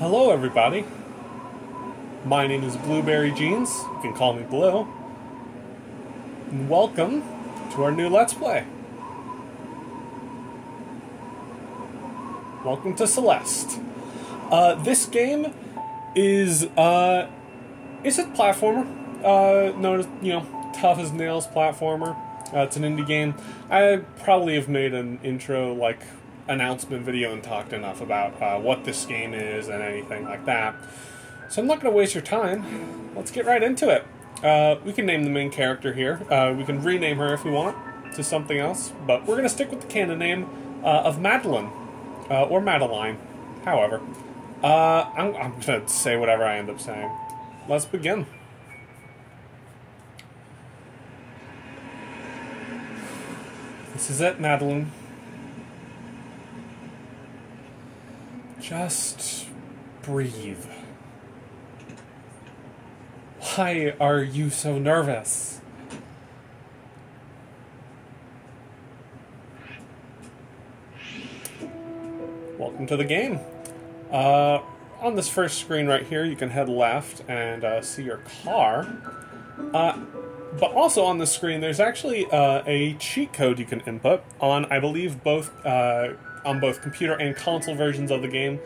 Hello, everybody. My name is Blueberry Jeans. You can call me Blue. And welcome to our new Let's Play. Welcome to Celeste. Uh, this game is uh, it's a platformer. Uh, known as you know, tough as nails platformer. Uh, it's an indie game. I probably have made an intro like announcement video and talked enough about uh, what this game is and anything like that. So I'm not going to waste your time. Let's get right into it. Uh, we can name the main character here. Uh, we can rename her if we want to something else, but we're going to stick with the canon name uh, of Madeline uh, or Madeline. However, uh, I'm, I'm going to say whatever I end up saying. Let's begin. This is it, Madeline. Just breathe. Why are you so nervous? Welcome to the game. Uh, on this first screen right here, you can head left and uh, see your car. Uh, but also on the screen, there's actually uh, a cheat code you can input on, I believe, both uh, on both computer and console versions of the game.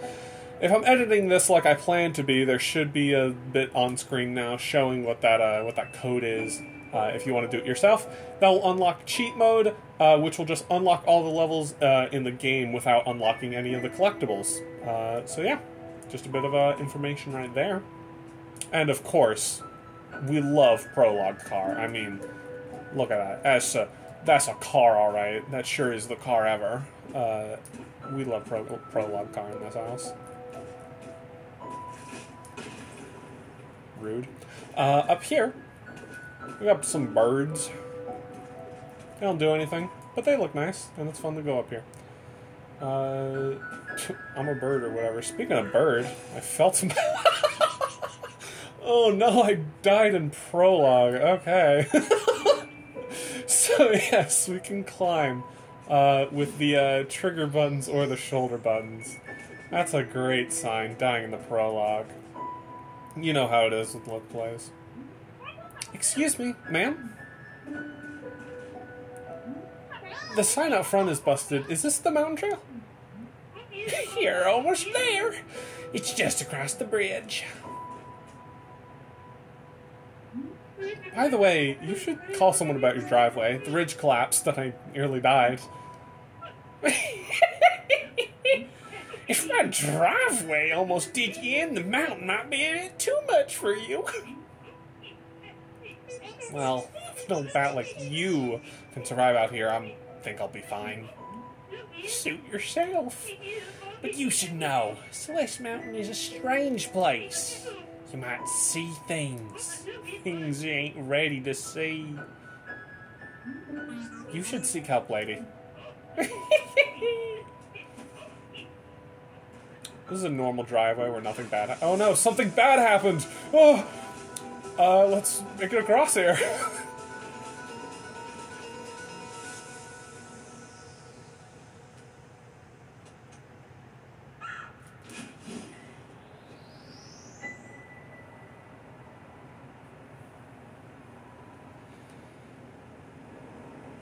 If I'm editing this like I plan to be, there should be a bit on screen now showing what that uh, what that code is. Uh, if you want to do it yourself, that'll unlock cheat mode, uh, which will just unlock all the levels uh, in the game without unlocking any of the collectibles. Uh, so yeah, just a bit of uh, information right there. And of course, we love Prologue Car. I mean, look at that. That's a that's a car, all right. That sure is the car ever. Uh, we love Pro Prologue Car in this house. Rude. Uh, up here, we got some birds. They don't do anything, but they look nice, and it's fun to go up here. Uh, I'm a bird or whatever. Speaking of bird, I felt oh no, I died in prologue. Okay. yes, we can climb uh, with the uh, trigger buttons or the shoulder buttons. That's a great sign, dying in the prologue. You know how it is with Let's Plays. Excuse me, ma'am? The sign out front is busted. Is this the mountain trail? You're almost there. It's just across the bridge. By the way, you should call someone about your driveway. The ridge collapsed and I nearly died. if my driveway almost did you in, the mountain might be too much for you. well, if no bat like you can survive out here, I think I'll be fine. Suit yourself. But you should know, Celeste Mountain is a strange place. You might see things. Things you ain't ready to see. You should seek help, lady. this is a normal driveway where nothing bad. oh no, something bad happened. Oh, uh, let's make it across here.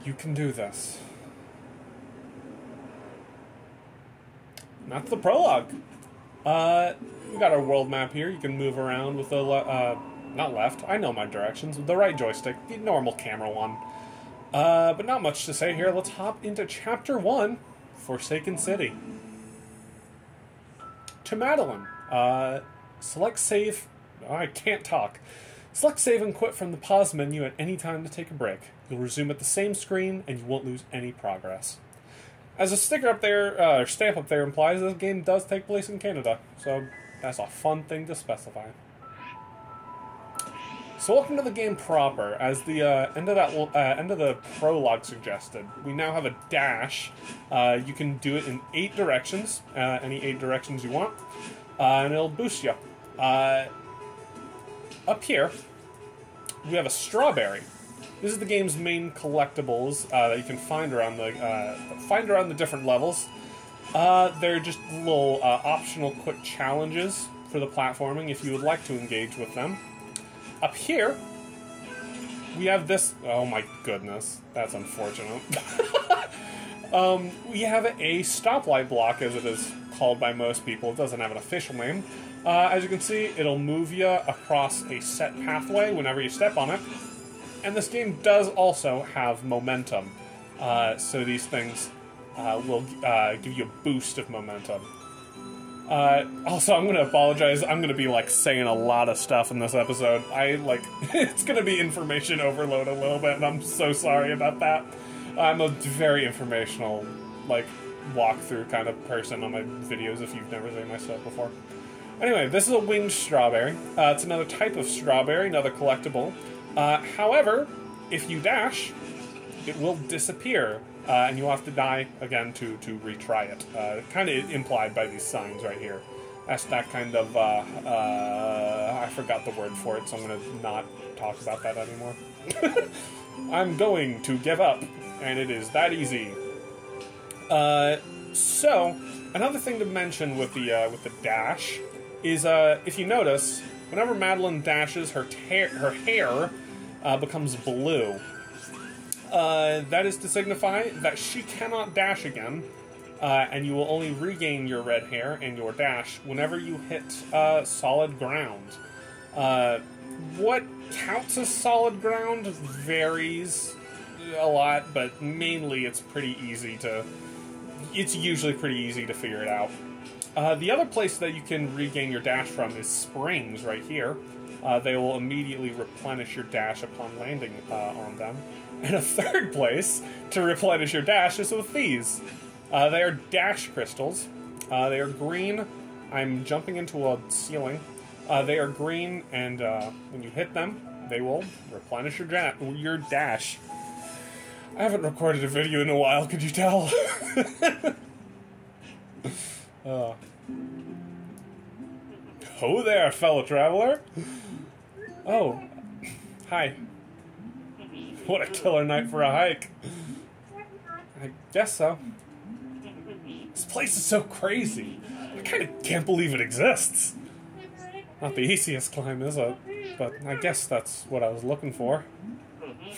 You can do this. That's the prologue. Uh, we got our world map here. You can move around with the le- uh, not left. I know my directions. The right joystick, the normal camera one. Uh, but not much to say here. Let's hop into chapter one, Forsaken City. To Madeline. Uh, select save. I can't talk. Select save and quit from the pause menu at any time to take a break. You'll resume at the same screen and you won't lose any progress. As a sticker up there, uh, or stamp up there implies, this game does take place in Canada, so that's a fun thing to specify. So welcome to the game proper. As the uh, end of that uh, end of the prologue suggested, we now have a dash. Uh, you can do it in eight directions, uh, any eight directions you want, uh, and it'll boost you. Up here, we have a strawberry. This is the game's main collectibles uh, that you can find around the uh, find around the different levels. Uh, they're just little uh, optional quick challenges for the platforming if you would like to engage with them. Up here, we have this. Oh my goodness, that's unfortunate. um, we have a stoplight block, as it is called by most people. It doesn't have an official name. Uh, as you can see, it'll move you across a set pathway whenever you step on it. And this game does also have momentum. Uh, so these things uh, will uh, give you a boost of momentum. Uh, also, I'm gonna apologize. I'm gonna be like saying a lot of stuff in this episode. I like it's gonna be information overload a little bit, and I'm so sorry about that. I'm a very informational, like walkthrough kind of person on my videos. If you've never seen my stuff before. Anyway, this is a winged strawberry. Uh, it's another type of strawberry, another collectible. Uh, however, if you dash, it will disappear, uh, and you'll have to die again to, to retry it. Uh, kind of implied by these signs right here. That's that kind of, uh, uh, I forgot the word for it, so I'm going to not talk about that anymore. I'm going to give up, and it is that easy. So, another thing to mention with the with the dash is uh, if you notice, whenever Madeline dashes, her her hair uh, becomes blue. Uh, that is to signify that she cannot dash again, uh, and you will only regain your red hair and your dash whenever you hit uh, solid ground. Uh, what counts as solid ground varies a lot, but mainly it's pretty easy to. It's usually pretty easy to figure it out. Uh, the other place that you can regain your dash from is springs right here. Uh, they will immediately replenish your dash upon landing uh, on them. And a third place to replenish your dash is with these. Uh, they are dash crystals. Uh, they are green. I'm jumping into a ceiling. Uh, they are green, and when you hit them, they will replenish your, your dash. I haven't recorded a video in a while, could you tell? Uh, oh there, fellow traveler. Oh, hi. What a killer night for a hike. I guess so. This place is so crazy. I kind of can't believe it exists. Not the easiest climb, is it? But I guess that's what I was looking for.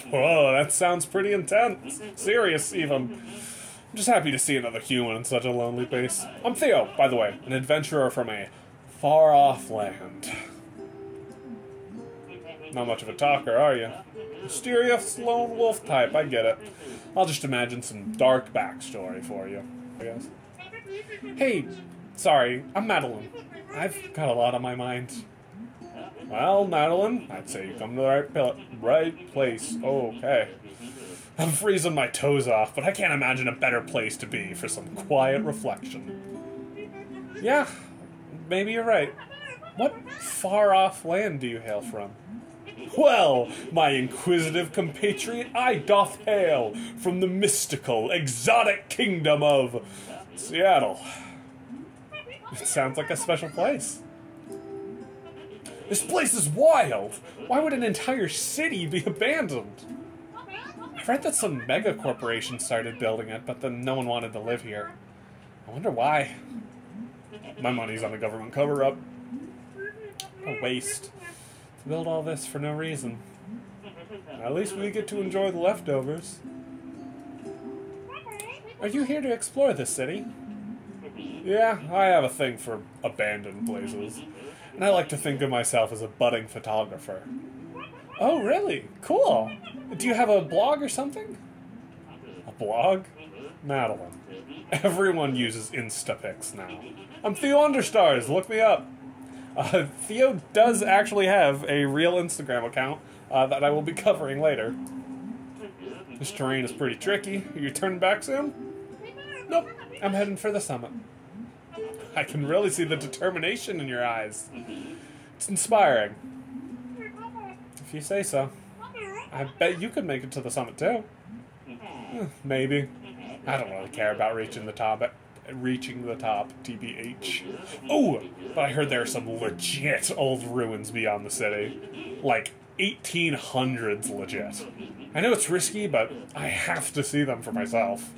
Whoa, that sounds pretty intense. Serious, even. I'm just happy to see another human in such a lonely place. I'm Theo, by the way, an adventurer from a far off land. Not much of a talker, are you? Mysterious lone wolf type, I get it. I'll just imagine some dark backstory for you, I guess. Hey, sorry, I'm Madeline. I've got a lot on my mind. Well, Madeline, I'd say you come to the right, right place. Okay. I'm freezing my toes off, but I can't imagine a better place to be for some quiet reflection. Yeah, maybe you're right. What far off land do you hail from? Well, my inquisitive compatriot, I doth hail from the mystical, exotic kingdom of Seattle. It sounds like a special place. This place is wild! Why would an entire city be abandoned? I read that some mega corporation started building it, but then no one wanted to live here. I wonder why. My money's on a government cover up. A waste. To build all this for no reason. At least we get to enjoy the leftovers. Are you here to explore this city? Yeah, I have a thing for abandoned places. And I like to think of myself as a budding photographer. Oh, really? Cool. Do you have a blog or something? A blog? Madeline. Everyone uses Instapics now. I'm Theo Understars, look me up. Uh, Theo does actually have a real Instagram account uh, that I will be covering later. This terrain is pretty tricky. Are you turning back soon? Nope, I'm heading for the summit. I can really see the determination in your eyes. It's inspiring. If you say so. I bet you could make it to the summit too. Eh, maybe. I don't really care about reaching the top. Reaching the top, TBH. Oh, but I heard there are some legit old ruins beyond the city. Like 1800s legit. I know it's risky, but I have to see them for myself.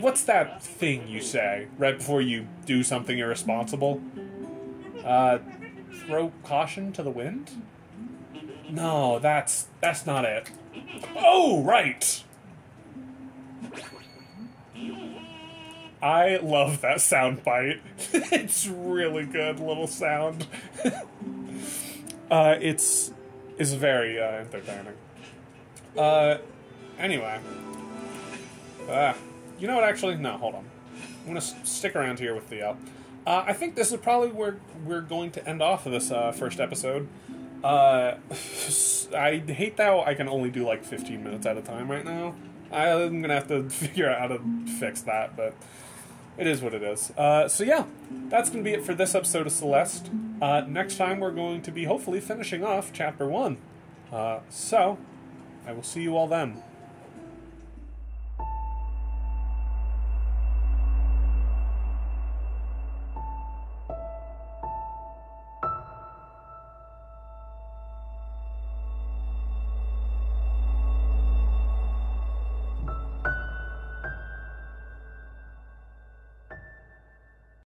What's that thing you say right before you do something irresponsible? Uh, throw caution to the wind? No, that's that's not it. Oh, right. I love that sound bite. it's really good little sound. uh, it's is very uh, entertaining. Uh, anyway, uh, you know what? Actually, no. Hold on. I'm gonna stick around here with the. Uh, uh, I think this is probably where we're going to end off of this uh, first episode. Uh, I hate that I can only do like 15 minutes at a time right now. I'm gonna have to figure out how to fix that, but it is what it is. Uh, so yeah, that's gonna be it for this episode of Celeste. Uh, next time we're going to be hopefully finishing off chapter one. Uh, so I will see you all then.